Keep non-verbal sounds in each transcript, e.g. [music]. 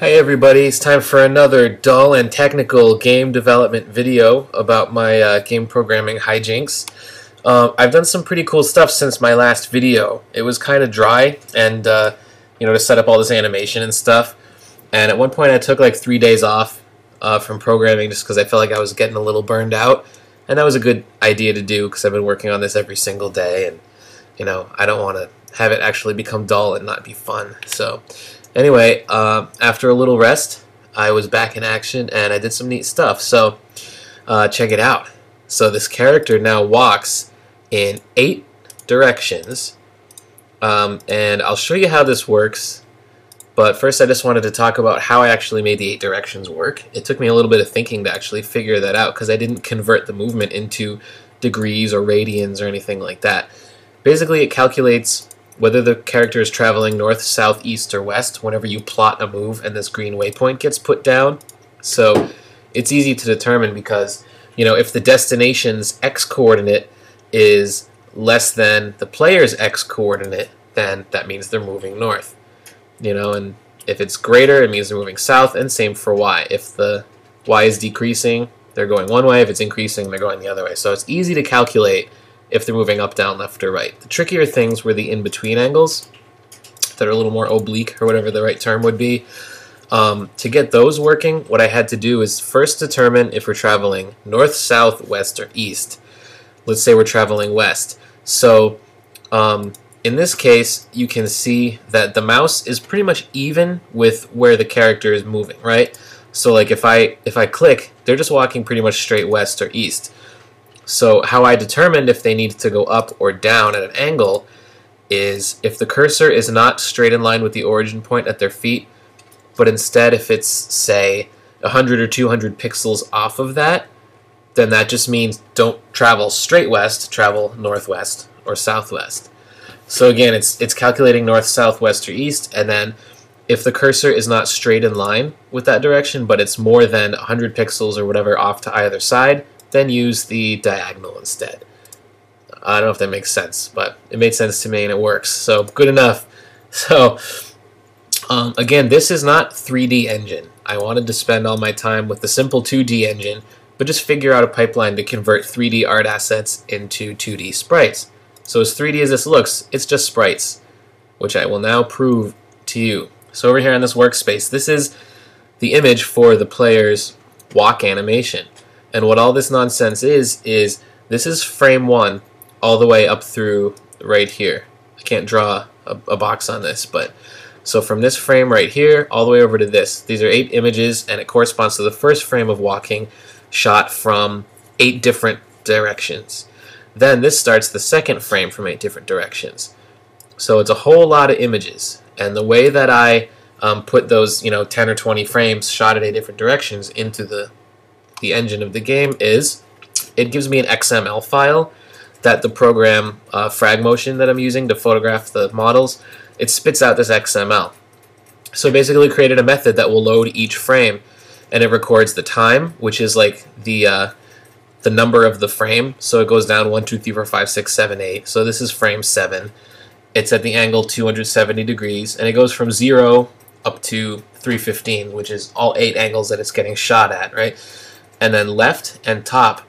Hey everybody, it's time for another dull and technical game development video about my uh, game programming hijinks. Uh, I've done some pretty cool stuff since my last video. It was kind of dry and, uh, you know, to set up all this animation and stuff. And at one point I took like three days off uh, from programming just because I felt like I was getting a little burned out. And that was a good idea to do because I've been working on this every single day and, you know, I don't want to have it actually become dull and not be fun. So Anyway, uh, after a little rest, I was back in action and I did some neat stuff. So uh, check it out. So this character now walks in eight directions. Um, and I'll show you how this works. But first I just wanted to talk about how I actually made the eight directions work. It took me a little bit of thinking to actually figure that out because I didn't convert the movement into degrees or radians or anything like that. Basically it calculates whether the character is traveling north, south, east, or west whenever you plot a move and this green waypoint gets put down. So it's easy to determine because, you know, if the destination's x coordinate is less than the player's x coordinate, then that means they're moving north. You know, and if it's greater, it means they're moving south, and same for y. If the y is decreasing, they're going one way. If it's increasing, they're going the other way. So it's easy to calculate if they're moving up, down, left, or right. The trickier things were the in-between angles that are a little more oblique, or whatever the right term would be. Um, to get those working, what I had to do is first determine if we're traveling north, south, west, or east. Let's say we're traveling west. So um, in this case, you can see that the mouse is pretty much even with where the character is moving, right? So like if I if I click, they're just walking pretty much straight west or east. So how I determined if they need to go up or down at an angle is if the cursor is not straight in line with the origin point at their feet, but instead if it's, say, 100 or 200 pixels off of that, then that just means don't travel straight west, travel northwest or southwest. So again, it's, it's calculating north, south, west, or east, and then if the cursor is not straight in line with that direction, but it's more than 100 pixels or whatever off to either side, then use the diagonal instead. I don't know if that makes sense, but it made sense to me and it works. So good enough. [laughs] So um, again, this is not 3D engine. I wanted to spend all my time with the simple 2D engine, but just figure out a pipeline to convert 3D art assets into 2D sprites. So as 3D as this looks, it's just sprites, which I will now prove to you. So over here on this workspace, this is the image for the player's walk animation. And what all this nonsense is, is this is frame one all the way up through right here. I can't draw a, a, box on this, but so from this frame right here all the way over to this. These are eight images, and it corresponds to the first frame of walking shot from eight different directions. Then this starts the second frame from eight different directions. So it's a whole lot of images, and the way that I um, put those, you know, 10 or 20 frames shot at eight different directions into the the engine of the game is it gives me an XML file that the program uh, FragMotion that I'm using to photograph the models, it spits out this XML. So basically created a method that will load each frame and it records the time, which is like the uh, the number of the frame. So it goes down 1, 2, 3, 4, 5, 6, 7, 8. So this is frame 7. It's at the angle 270 degrees and it goes from 0 up to 315, which is all eight angles that it's getting shot at, right? And then left and top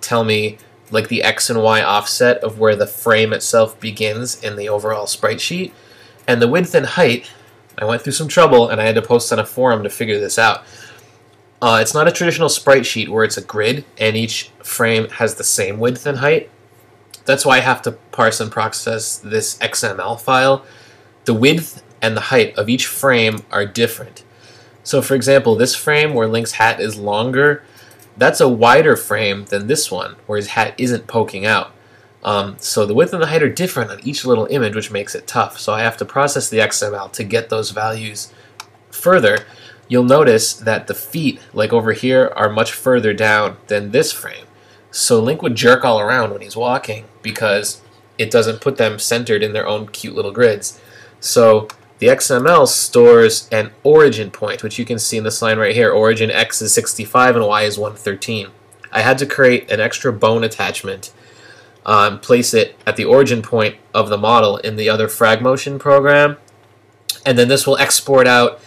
tell me like the X and Y offset of where the frame itself begins in the overall sprite sheet. And the width and height, I went through some trouble and I had to post on a forum to figure this out. Uh, it's not a traditional sprite sheet where it's a grid and each frame has the same width and height. That's why I have to parse and process this XML file. The width and the height of each frame are different. So for example, this frame where Link's hat is longer that's a wider frame than this one, where his hat isn't poking out. Um, so the width and the height are different on each little image, which makes it tough. So I have to process the XML to get those values further. You'll notice that the feet, like over here, are much further down than this frame. So Link would jerk all around when he's walking because it doesn't put them centered in their own cute little grids. So the XML stores an origin point, which you can see in this line right here. Origin X is 65 and Y is 113. I had to create an extra bone attachment, um, place it at the origin point of the model in the other FragMotion program, and then this will export out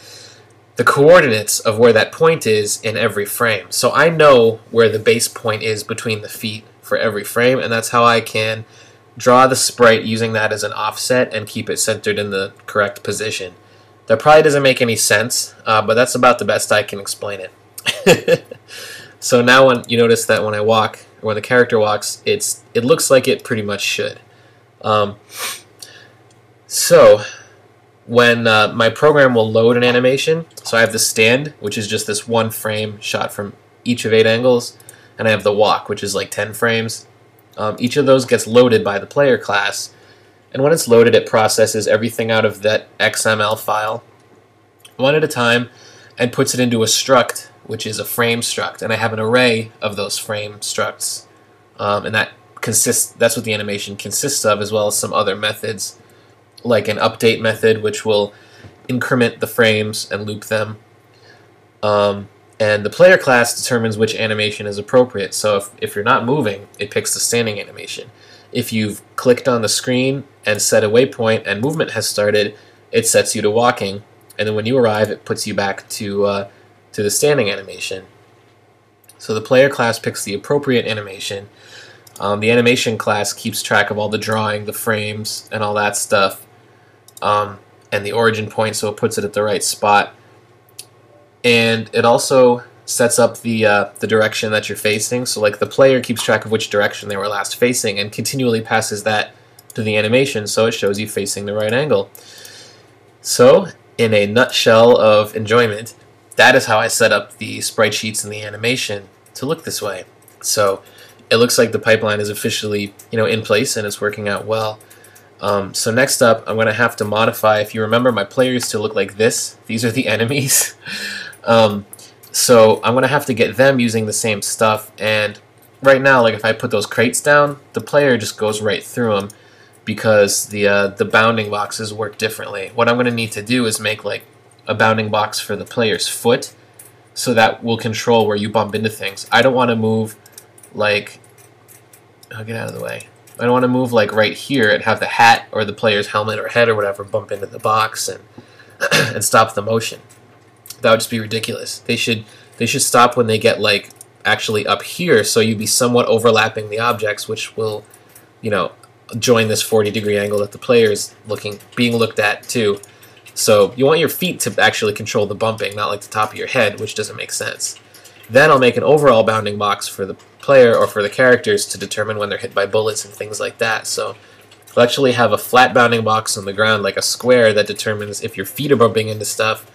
the coordinates of where that point is in every frame. So I know where the base point is between the feet for every frame, and that's how I can draw the sprite using that as an offset and keep it centered in the correct position. That probably doesn't make any sense, uh, but that's about the best I can explain it. [laughs] so now when you notice that when I walk, or when the character walks, it's it looks like it pretty much should. Um, so when uh, my program will load an animation, so I have the stand, which is just this one frame shot from each of eight angles, and I have the walk, which is like 10 frames. Um, each of those gets loaded by the player class, and when it's loaded, it processes everything out of that XML file one at a time and puts it into a struct, which is a frame struct, and I have an array of those frame structs, um, and that consists. That's what the animation consists of, as well as some other methods like an update method, which will increment the frames and loop them. Um, and the player class determines which animation is appropriate. So if, if you're not moving, it picks the standing animation. If you've clicked on the screen and set a waypoint and movement has started, it sets you to walking. And then when you arrive, it puts you back to, uh, to the standing animation. So the player class picks the appropriate animation. Um, the animation class keeps track of all the drawing, the frames, and all that stuff um, and the origin point, so it puts it at the right spot. And it also sets up the uh, the direction that you're facing. So like the player keeps track of which direction they were last facing and continually passes that to the animation, so it shows you facing the right angle. So in a nutshell of enjoyment, that is how I set up the sprite sheets and the animation to look this way. So it looks like the pipeline is officially you know in place and it's working out well. Um, so next up, I'm going to have to modify, if you remember my players to look like this, these are the [laughs] enemies. Um, so I'm going to have to get them using the same stuff, and right now, like if I put those crates down, the player just goes right through them because the, uh, the bounding boxes work differently. What I'm going to need to do is make like a bounding box for the player's foot, so that will control where you bump into things. I don't want to move like, I'll get out of the way. I don't want to move like right here and have the hat or the player's helmet or head or whatever bump into the box and [clears throat] and stop the motion. That would just be ridiculous. They should they should stop when they get like actually up here so you'd be somewhat overlapping the objects which will you know join this 40 degree angle that the player is looking being looked at too. So you want your feet to actually control the bumping, not like the top of your head, which doesn't make sense. Then I'll make an overall bounding box for the player or for the characters to determine when they're hit by bullets and things like that. So I'll actually have a flat bounding box on the ground, like a square, that determines if your feet are bumping into stuff,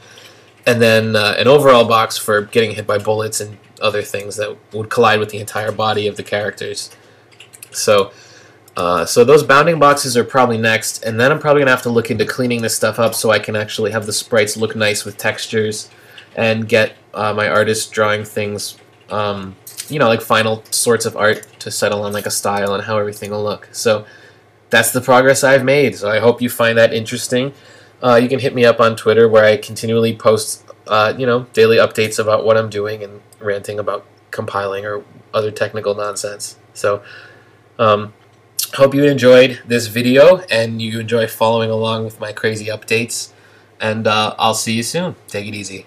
and then uh, an overall box for getting hit by bullets and other things that would collide with the entire body of the characters. So, uh, so those bounding boxes are probably next, and then I'm probably gonna have to look into cleaning this stuff up so I can actually have the sprites look nice with textures and get uh, my artist drawing things, um, you know, like final sorts of art to settle on like a style and how everything will look. So that's the progress I've made. So I hope you find that interesting. Uh, you can hit me up on Twitter where I continually post, uh, you know, daily updates about what I'm doing and ranting about compiling or other technical nonsense. So, um, hope you enjoyed this video and you enjoy following along with my crazy updates. And uh, I'll see you soon. Take it easy.